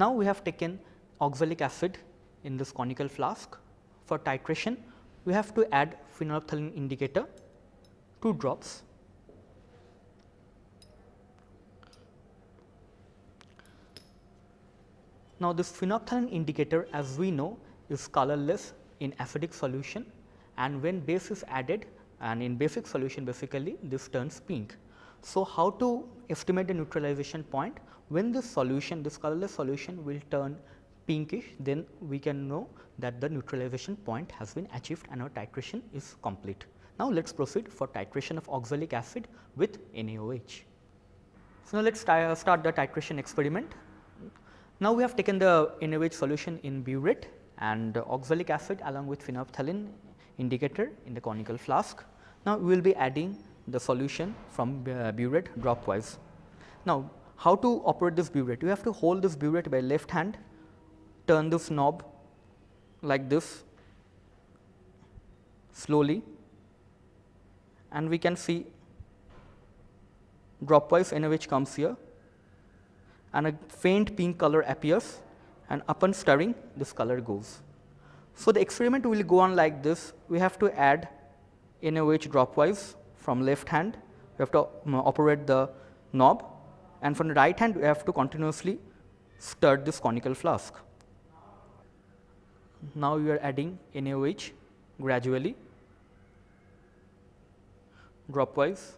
Now, we have taken oxalic acid in this conical flask. For titration, we have to add phenolphthalein indicator 2 drops. Now, this phenolphthalein indicator as we know is colorless in acidic solution and when base is added and in basic solution basically this turns pink. So, how to estimate the neutralization point when this solution this colorless solution will turn pinkish then we can know that the neutralization point has been achieved and our titration is complete. Now, let us proceed for titration of oxalic acid with NaOH. So, now let us start the titration experiment. Now, we have taken the NaOH solution in burette and oxalic acid along with phenolphthalein indicator in the conical flask. Now, we will be adding the solution from uh, burette dropwise. Now, how to operate this burette? You have to hold this burette by left hand, turn this knob like this slowly and we can see dropwise NaOH comes here and a faint pink color appears and upon stirring this color goes. So, the experiment will go on like this we have to add NaOH dropwise from left hand we have to um, operate the knob and from the right hand we have to continuously stir this conical flask. Now, we are adding NaOH gradually dropwise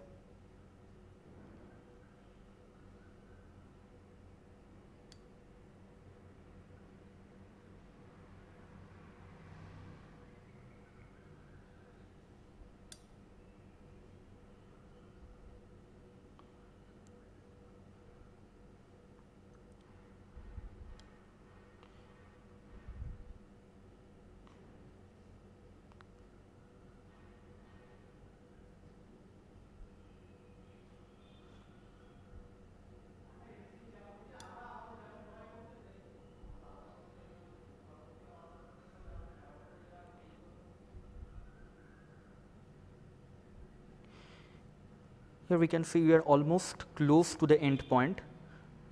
Here we can see we are almost close to the end point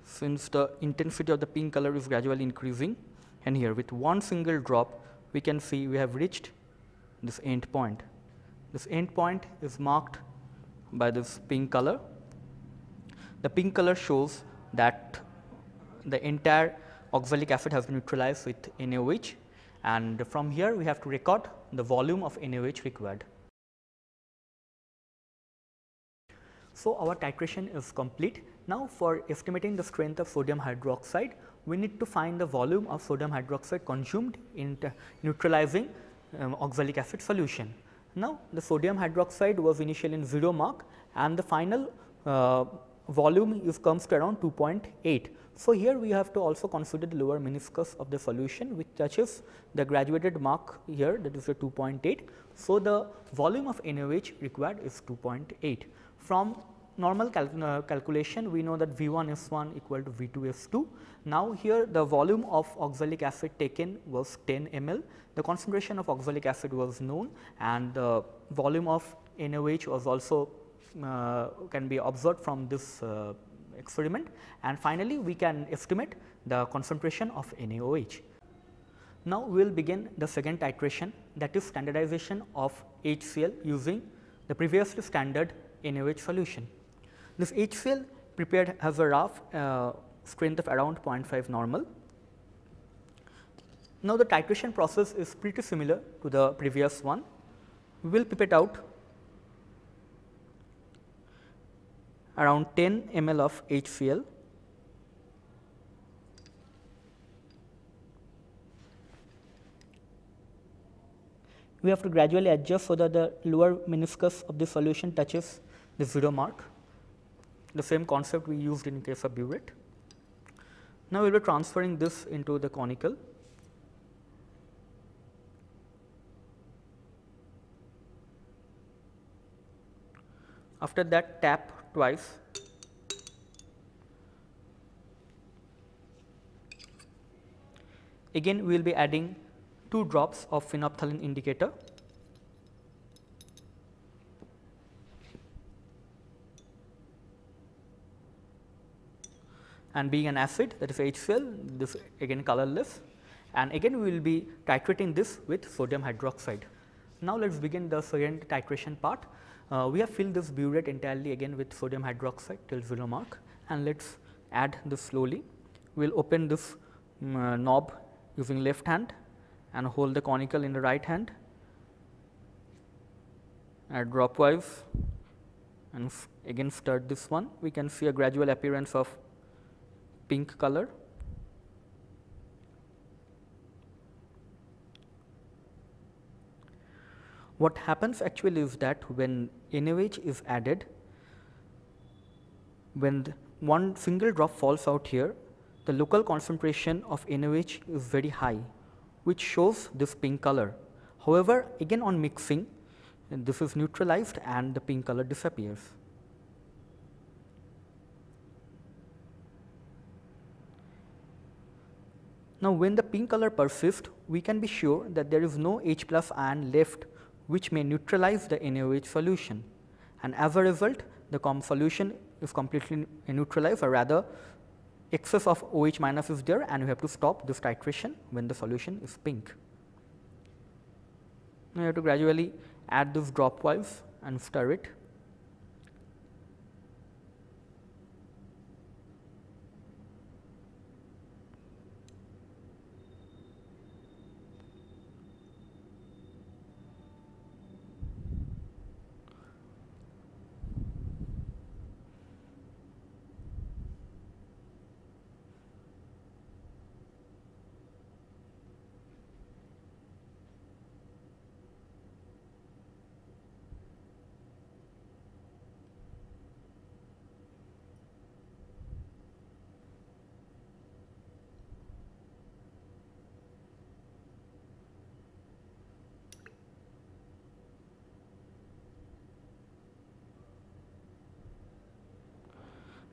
since the intensity of the pink color is gradually increasing and here with one single drop we can see we have reached this end point. This end point is marked by this pink color. The pink color shows that the entire oxalic acid has been neutralized with NaOH and from here we have to record the volume of NaOH required. So, our titration is complete. Now, for estimating the strength of sodium hydroxide, we need to find the volume of sodium hydroxide consumed in neutralizing um, oxalic acid solution. Now, the sodium hydroxide was initially in 0 mark and the final uh, volume is comes to around 2.8. So, here we have to also consider the lower meniscus of the solution which touches the graduated mark here that is the 2.8. So, the volume of NaOH required is 2.8. From normal cal uh, calculation we know that V 1 S 1 equal to V 2 S 2. Now, here the volume of oxalic acid taken was 10 ml, the concentration of oxalic acid was known and the volume of NaOH was also uh, can be observed from this uh, experiment and finally, we can estimate the concentration of NaOH. Now, we will begin the second titration that is standardization of HCl using the previously standard NaOH solution. This HCl prepared has a rough uh, strength of around 0.5 normal. Now, the titration process is pretty similar to the previous one. We will pipette out around 10 ml of HCl we have to gradually adjust so that the lower meniscus of the solution touches the 0 mark, the same concept we used in case of burette. Now, we will be transferring this into the conical. After that tap twice again we will be adding 2 drops of phenolphthalein indicator and being an acid that is HCl this again colorless and again we will be titrating this with sodium hydroxide. Now, let us begin the second titration part. Uh, we have filled this burette entirely again with sodium hydroxide till 0 mark and let us add this slowly. We will open this um, uh, knob using left hand and hold the conical in the right hand add dropwise and again start this one we can see a gradual appearance of pink color What happens actually is that when NaOH is added, when one single drop falls out here, the local concentration of NaOH is very high, which shows this pink color. However, again on mixing, this is neutralized and the pink color disappears. Now, when the pink color persists, we can be sure that there is no H plus ion left which may neutralize the NaOH solution. And as a result, the solution is completely neutralized or rather excess of OH minus is there and we have to stop this titration when the solution is pink. Now, you have to gradually add this dropwise and stir it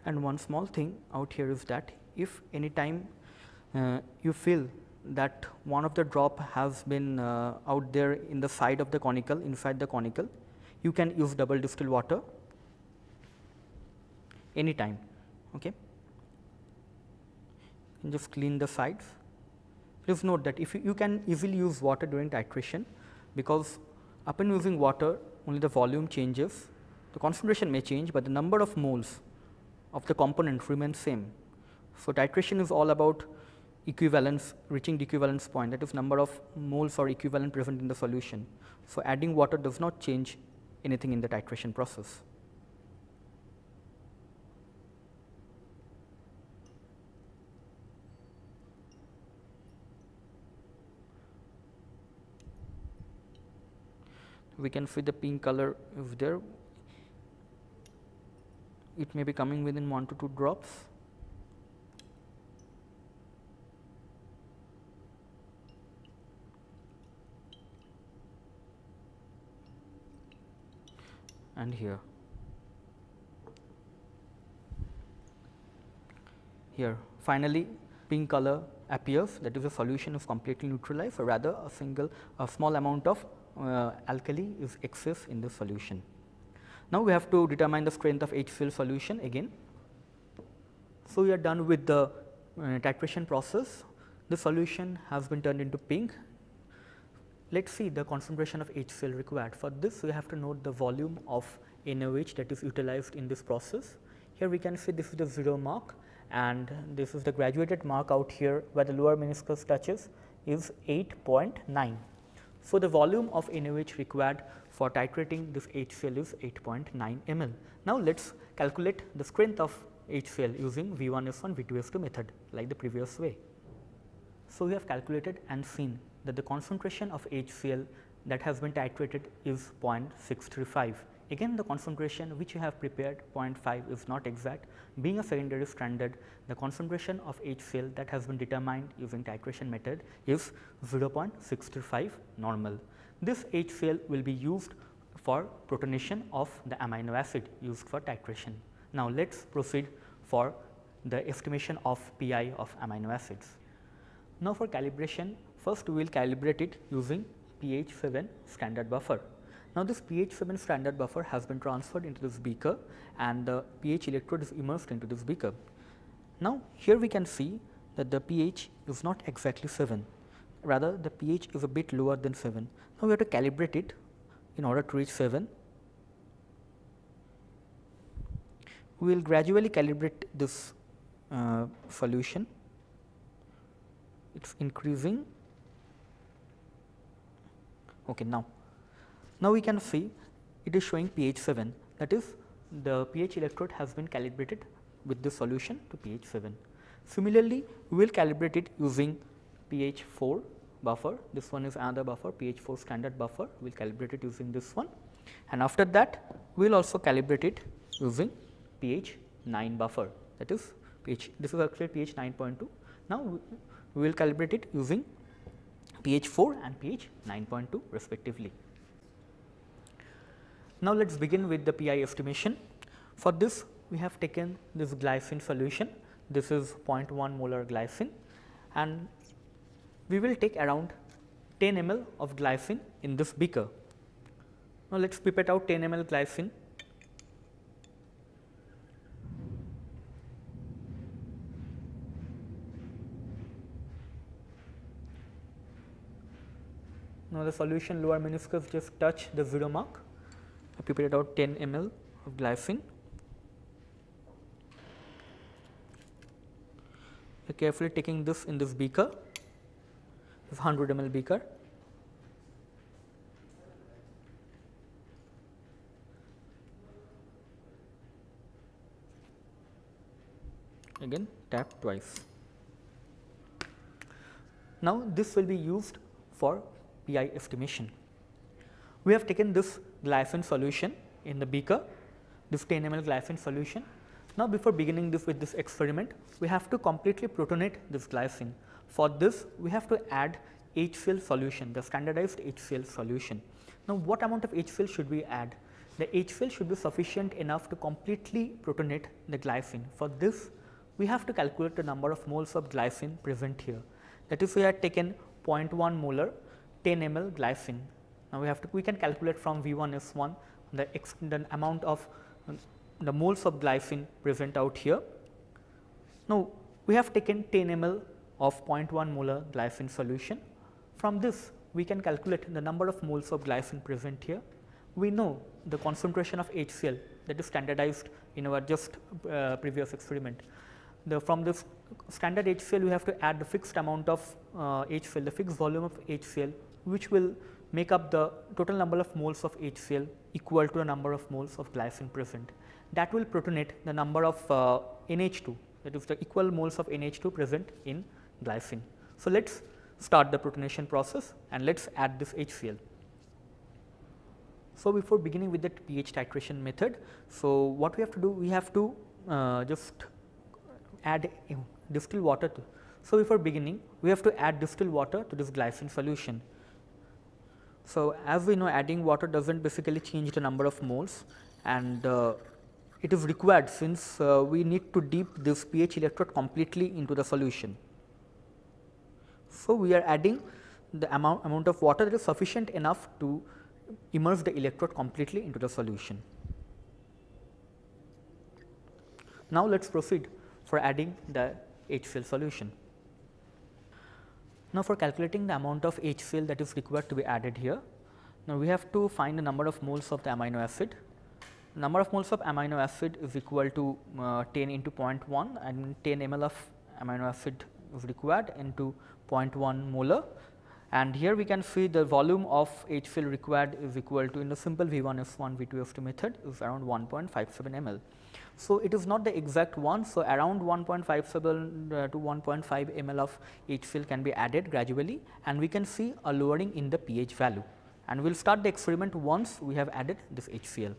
And one small thing out here is that if any time uh, you feel that one of the drop has been uh, out there in the side of the conical inside the conical, you can use double distilled water anytime. Okay. And just clean the sides. Please note that if you, you can easily use water during titration because upon using water only the volume changes, the concentration may change, but the number of moles of the component remains same. So, titration is all about equivalence reaching the equivalence point that is number of moles or equivalent present in the solution. So, adding water does not change anything in the titration process. We can see the pink color is there it may be coming within 1 to 2 drops. and here. Here finally, pink color appears that is a solution is completely neutralized or rather a single a small amount of uh, alkali is excess in the solution. Now, we have to determine the strength of HCl solution again. So, we are done with the uh, titration process. The solution has been turned into pink. Let us see the concentration of HCl required. For this, we have to note the volume of NaOH that is utilized in this process. Here we can see this is the 0 mark and this is the graduated mark out here where the lower meniscus touches is 8.9. So, the volume of NaOH required for titrating this HCl is 8.9 ml. Now, let us calculate the strength of HCl using V1S1 V2S2 method like the previous way. So, we have calculated and seen that the concentration of HCl that has been titrated is 0.635. Again the concentration which you have prepared 0.5 is not exact. Being a secondary standard, the concentration of HCl that has been determined using titration method is 0.635 normal. This HCl will be used for protonation of the amino acid used for titration. Now, let us proceed for the estimation of pI of amino acids. Now, for calibration first we will calibrate it using pH 7 standard buffer. Now, this pH 7 standard buffer has been transferred into this beaker and the pH electrode is immersed into this beaker. Now, here we can see that the pH is not exactly 7, rather the pH is a bit lower than 7. Now, we have to calibrate it in order to reach 7. We will gradually calibrate this uh, solution, it is increasing. Okay, now, now we can see it is showing pH 7 that is the pH electrode has been calibrated with the solution to pH 7. Similarly, we will calibrate it using pH 4 buffer, this one is another buffer pH 4 standard buffer, we will calibrate it using this one and after that we will also calibrate it using pH 9 buffer that is pH, this is actually pH 9.2. Now, we will calibrate it using pH 4 and pH 9.2 respectively. Now, let us begin with the pI estimation. For this we have taken this glycine solution, this is 0.1 molar glycine and we will take around 10 ml of glycine in this beaker. Now, let us pipette out 10 ml glycine Now, the solution lower meniscus just touch the 0 mark, I prepared out 10 ml of glycine. I carefully taking this in this beaker, this 100 ml beaker. Again tap twice. Now, this will be used for pI estimation. We have taken this glycine solution in the beaker, this 10 ml glycine solution. Now, before beginning this with this experiment, we have to completely protonate this glycine. For this, we have to add HCl solution, the standardized HCl solution. Now, what amount of HCl should we add? The HCl should be sufficient enough to completely protonate the glycine. For this, we have to calculate the number of moles of glycine present here. That is, we have taken 0.1 molar 10 ml glycine. Now, we have to we can calculate from V 1 S 1 the, the amount of um, the moles of glycine present out here. Now, we have taken 10 ml of 0.1 molar glycine solution. From this we can calculate the number of moles of glycine present here. We know the concentration of HCl that is standardized in our just uh, previous experiment. The, from this standard HCl we have to add the fixed amount of uh, HCl, the fixed volume of HCl which will make up the total number of moles of HCl equal to the number of moles of glycine present. That will protonate the number of uh, NH2 that is the equal moles of NH2 present in glycine. So, let us start the protonation process and let us add this HCl. So, before beginning with the pH titration method, so what we have to do? We have to uh, just add distilled water to. So, before beginning, we have to add distilled water to this glycine solution. So, as we know adding water does not basically change the number of moles and uh, it is required since uh, we need to dip this pH electrode completely into the solution. So, we are adding the amount, amount of water that is sufficient enough to immerse the electrode completely into the solution. Now, let us proceed for adding the HCl solution. Now, for calculating the amount of HCl that is required to be added here, now we have to find the number of moles of the amino acid. Number of moles of amino acid is equal to uh, 10 into 0.1 and 10 ml of amino acid required into 0.1 molar and here we can see the volume of HCl required is equal to in the simple V1S1 V2S2 method is around 1.57 ml. So, it is not the exact one. So, around 1.57 uh, to 1.5 ml of HCl can be added gradually and we can see a lowering in the pH value and we will start the experiment once we have added this HCl.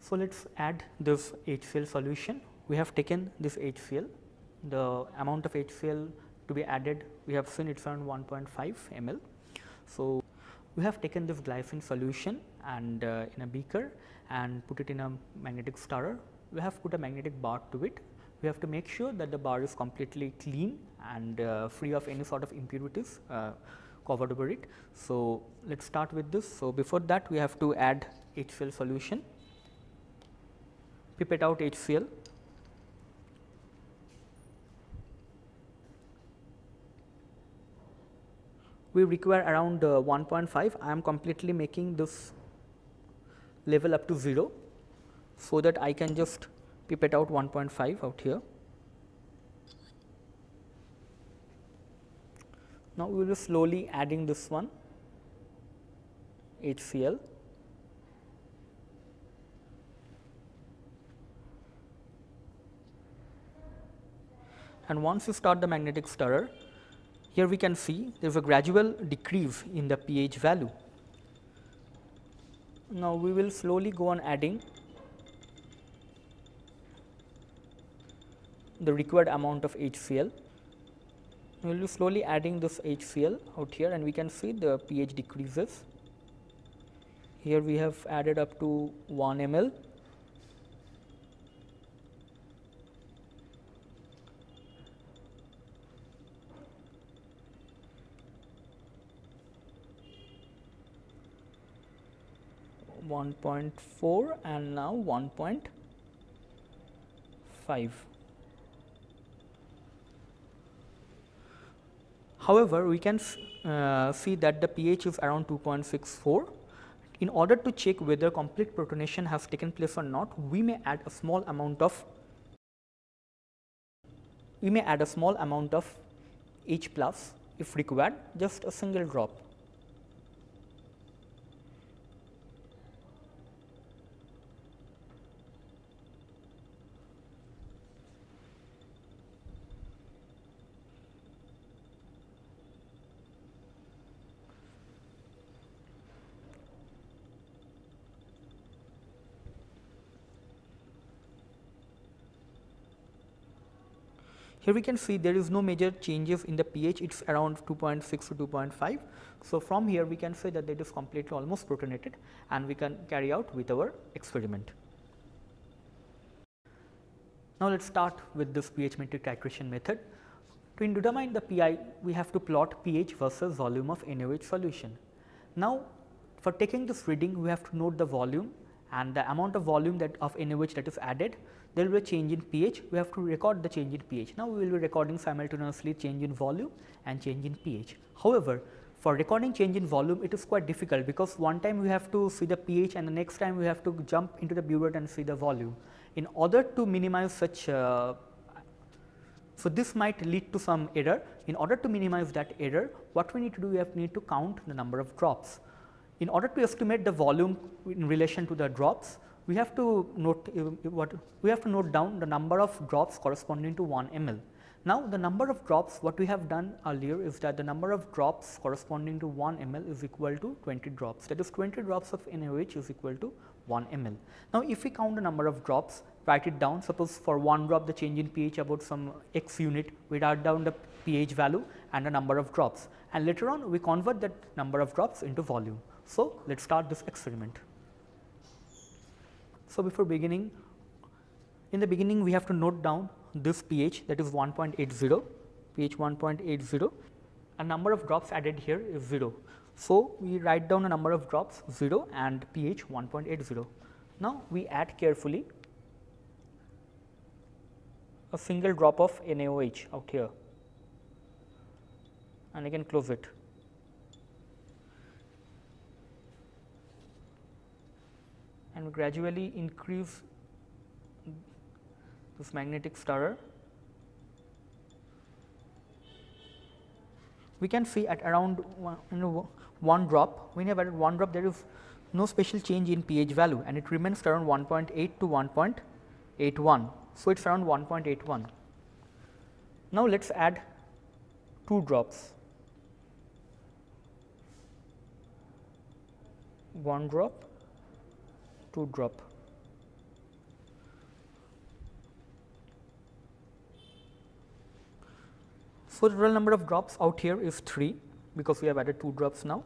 So, let us add this HCl solution. We have taken this HCl, the amount of HCl to be added we have seen it is around 1.5 ml. So, we have taken this glycine solution and uh, in a beaker and put it in a magnetic stirrer. We have put a magnetic bar to it. We have to make sure that the bar is completely clean and uh, free of any sort of impurities uh, covered over it. So, let us start with this. So, before that we have to add HCl solution pipette out HCl. We require around uh, 1.5. I am completely making this level up to 0, so that I can just pipette out 1.5 out here. Now, we will be slowly adding this one HCl. And once you start the magnetic stirrer, here we can see there is a gradual decrease in the pH value. Now, we will slowly go on adding the required amount of HCl. We will be slowly adding this HCl out here and we can see the pH decreases. Here we have added up to 1 ml. One point four and now one point five. However, we can uh, see that the pH is around 2.64. In order to check whether complete protonation has taken place or not, we may add a small amount of we may add a small amount of H plus if required, just a single drop. Here we can see there is no major changes in the pH, it is around 2.6 to 2.5. So, from here we can say that it is completely almost protonated and we can carry out with our experiment. Now, let us start with this pH metric titration method. To determine the pI, we have to plot pH versus volume of NaOH solution. Now, for taking this reading, we have to note the volume and the amount of volume that of NaOH that is added there will be a change in pH, we have to record the change in pH. Now, we will be recording simultaneously change in volume and change in pH. However, for recording change in volume it is quite difficult because one time we have to see the pH and the next time we have to jump into the burette and see the volume. In order to minimize such uh, so, this might lead to some error. In order to minimize that error, what we need to do, we have need to count the number of drops. In order to estimate the volume in relation to the drops, we have to note uh, what we have to note down the number of drops corresponding to 1 ml. Now, the number of drops what we have done earlier is that the number of drops corresponding to 1 ml is equal to 20 drops that is 20 drops of NaOH is equal to 1 ml. Now, if we count the number of drops write it down suppose for 1 drop the change in pH about some x unit we write down the pH value and the number of drops and later on we convert that number of drops into volume. So, let us start this experiment. So, before beginning in the beginning we have to note down this pH that is 1.80 pH 1.80 a number of drops added here is 0. So, we write down a number of drops 0 and pH 1.80. Now, we add carefully a single drop of NaOH out here and again close it. And gradually increase this magnetic stirrer. We can see at around one, you know, one drop, when you have added one drop there is no special change in pH value and it remains around 1.8 to 1.81. So, it is around 1.81. Now, let us add 2 drops, 1 drop to drop. So, the total number of drops out here is 3 because we have added 2 drops now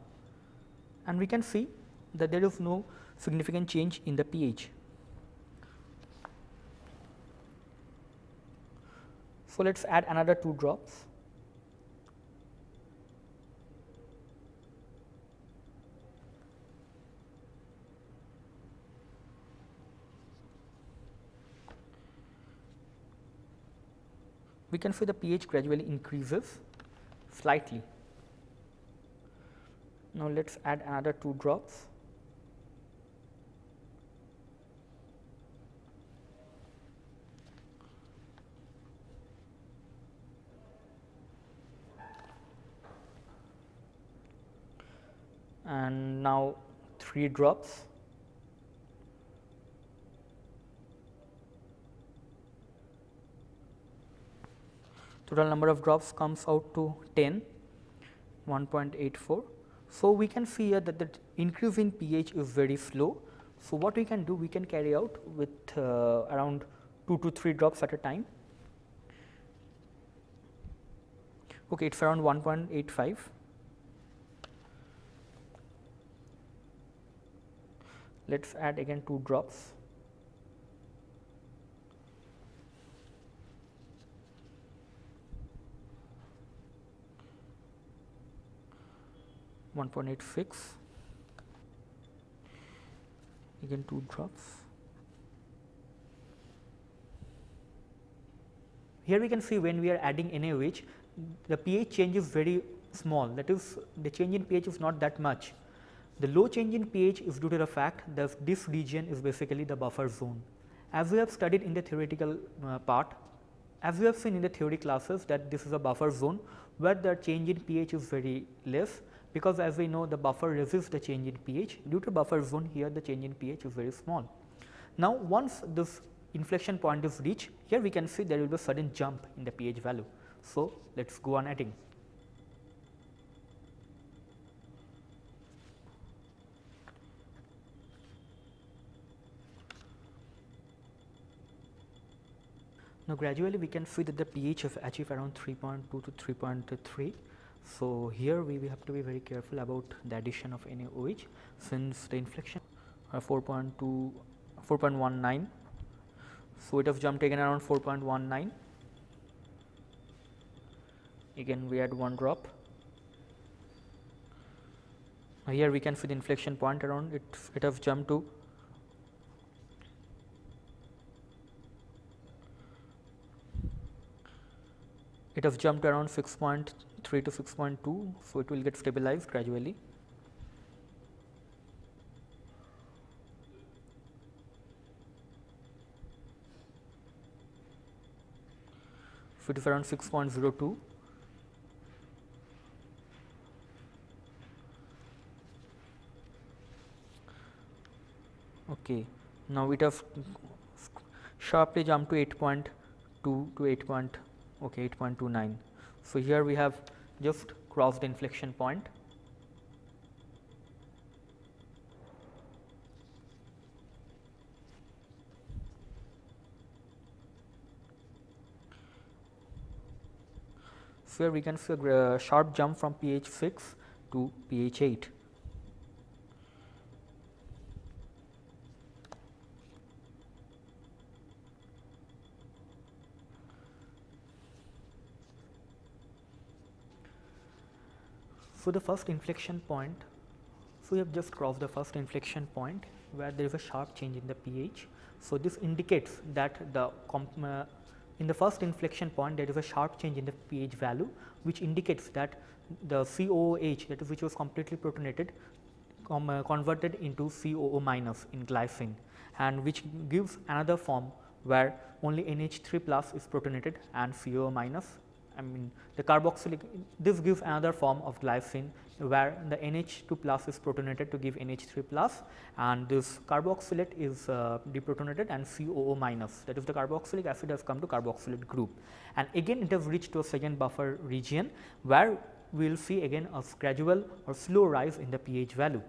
and we can see that there is no significant change in the pH. So, let us add another 2 drops. We can see the pH gradually increases slightly. Now, let us add another 2 drops. and now 3 drops. Total number of drops comes out to 10, 1.84. So, we can see here that the increase in pH is very slow. So, what we can do we can carry out with uh, around 2 to 3 drops at a time. Okay, it is around 1.85. let us add again 2 drops. One point eight six again 2 drops. Here we can see when we are adding NaOH the pH change is very small that is the change in pH is not that much the low change in pH is due to the fact that this region is basically the buffer zone. As we have studied in the theoretical uh, part, as we have seen in the theory classes that this is a buffer zone where the change in pH is very less because as we know the buffer resists the change in pH due to buffer zone here the change in pH is very small. Now, once this inflection point is reached here we can see there will be a sudden jump in the pH value. So, let us go on adding. Now, gradually we can see that the pH has achieved around 3.2 to 3.3. So, here we, have to be very careful about the addition of any OH since the inflection uh, are 4.2 4.19. So, it has jumped again around 4.19 again we add one drop. Now, here we can see the inflection point around it it has jumped to it has jumped around 6.3 to 6.2. So, it will get stabilized gradually. So, it is around 6.02. Okay. Now, it has sharply jumped to 8.2 to 8 okay 8.29. So, here we have just crossed the inflection point. So, here we can see a sharp jump from pH 6 to pH 8. So, the first inflection point, so we have just crossed the first inflection point where there is a sharp change in the pH. So, this indicates that the uh, in the first inflection point there is a sharp change in the pH value which indicates that the COOH that is which was completely protonated com, uh, converted into COO minus in glycine and which gives another form where only NH3 plus is protonated and COO minus I mean the carboxylic this gives another form of glycine where the NH2 plus is protonated to give NH3 plus and this carboxylate is uh, deprotonated and COO minus that is the carboxylic acid has come to carboxylate group and again it has reached to a second buffer region where we will see again a gradual or slow rise in the pH value.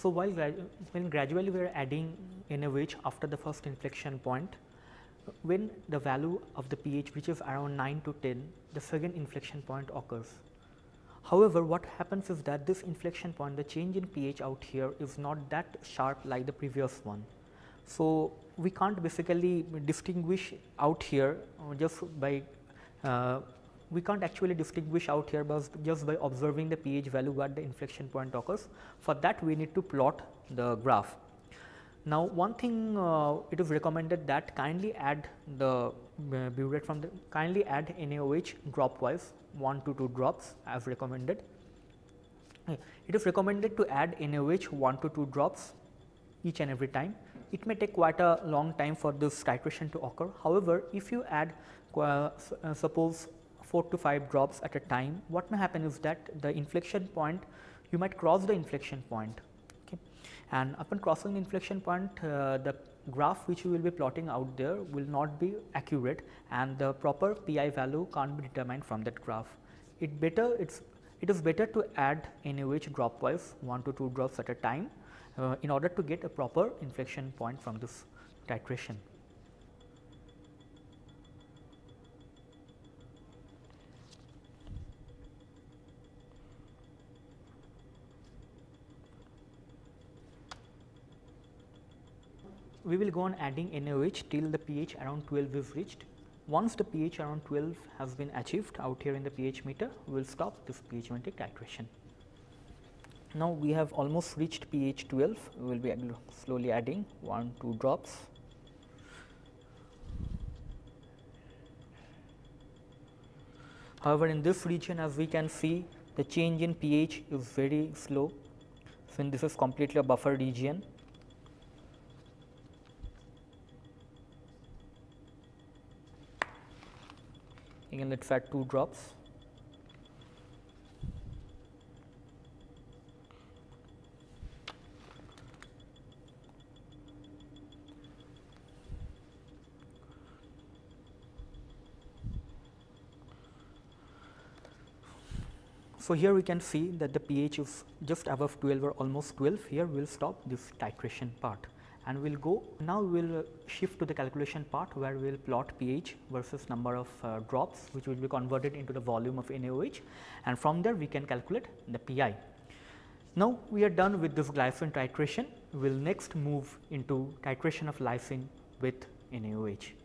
So, while when gradually we are adding in a NaOH after the first inflection point, when the value of the pH reaches around 9 to 10, the second inflection point occurs. However, what happens is that this inflection point, the change in pH out here is not that sharp like the previous one. So, we can't basically distinguish out here uh, just by uh, we can't actually distinguish out here just by observing the pH value where the inflection point occurs. For that we need to plot the graph. Now, one thing uh, it is recommended that kindly add the uh, burette from the kindly add NaOH drop wise 1 to 2 drops as recommended. It is recommended to add NaOH 1 to 2 drops each and every time. It may take quite a long time for this titration to occur. However, if you add uh, suppose 4 to 5 drops at a time, what may happen is that the inflection point you might cross the inflection point okay. and upon crossing the inflection point uh, the graph which you will be plotting out there will not be accurate and the proper pI value can't be determined from that graph. It better it's it is better to add NaOH drop wise 1 to 2 drops at a time uh, in order to get a proper inflection point from this titration. We will go on adding NaOH till the pH around 12 is reached. Once the pH around 12 has been achieved out here in the pH meter, we will stop this pH metric titration. Now, we have almost reached pH 12, we will be slowly adding 1, 2 drops. However, in this region as we can see the change in pH is very slow. since this is completely a buffer region again let us add 2 drops. So, here we can see that the pH is just above 12 or almost 12 here we will stop this titration part and we will go now we will shift to the calculation part where we will plot pH versus number of uh, drops which will be converted into the volume of NaOH and from there we can calculate the pI. Now, we are done with this glycine titration we will next move into titration of lysine with NaOH.